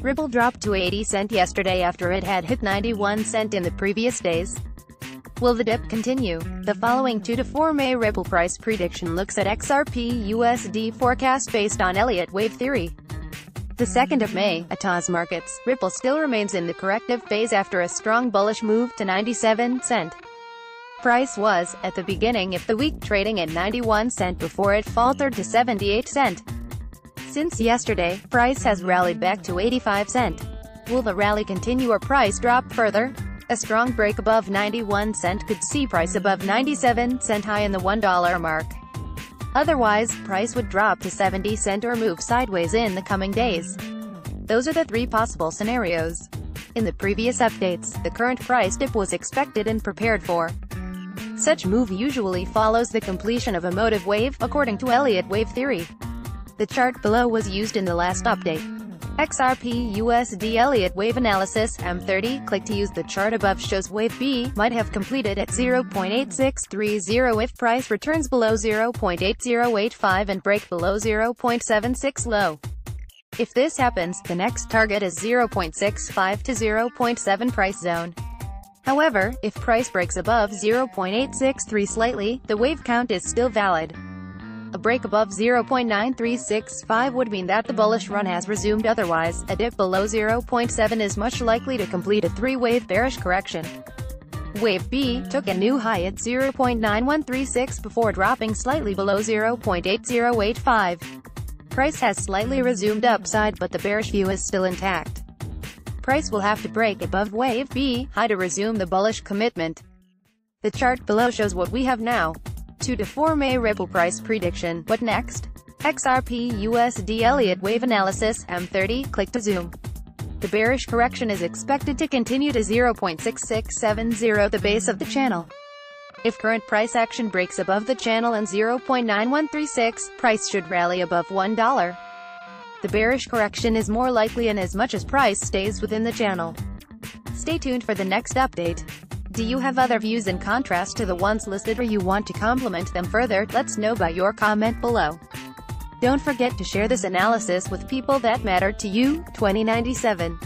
Ripple dropped to 80 cent yesterday after it had hit 91 cent in the previous days. Will the dip continue? The following 2 to 4 May Ripple price prediction looks at XRP USD forecast based on Elliott wave theory. The 2nd of May, AtoZMarkets, Ripple still remains in the corrective phase after a strong bullish move to 97 cent. Price was, at the beginning of the week, trading at 91 cent before it faltered to 78 cent. Since yesterday, price has rallied back to 85 cent. Will the rally continue or price drop further? A strong break above 91 cent could see price above 97 cent high in the $1 mark. Otherwise, price would drop to 70 cent or move sideways in the coming days. Those are the three possible scenarios. In the previous updates, the current price dip was expected and prepared for. Such move usually follows the completion of a motive wave, according to Elliott wave theory. The chart below was used in the last update. XRP USD Elliott wave analysis M30 click to use the chart above shows wave B might have completed at 0.8630 if price returns below 0.8085 and break below 0.76 low. If this happens, the next target is 0.65 to 0.7 price zone. However, if price breaks above 0.863 slightly, the wave count is still valid. A break above 0.9365 would mean that the bullish run has resumed otherwise, a dip below 0.7 is much likely to complete a three-wave bearish correction. Wave B took a new high at 0.9136 before dropping slightly below 0.8085. Price has slightly resumed upside but the bearish view is still intact. Price will have to break above wave B high to resume the bullish commitment. The chart below shows what we have now. 2 to 4 May Ripple price prediction. What next? XRP USD Elliott wave analysis M30 click to zoom. The bearish correction is expected to continue to 0.6670 the base of the channel. If current price action breaks above the channel and 0.9136, price should rally above $1. The bearish correction is more likely in as much as price stays within the channel. Stay tuned for the next update. Do you have other views in contrast to the ones listed or you want to complement them further? Let's know by your comment below. Don't forget to share this analysis with people that matter to you. 2097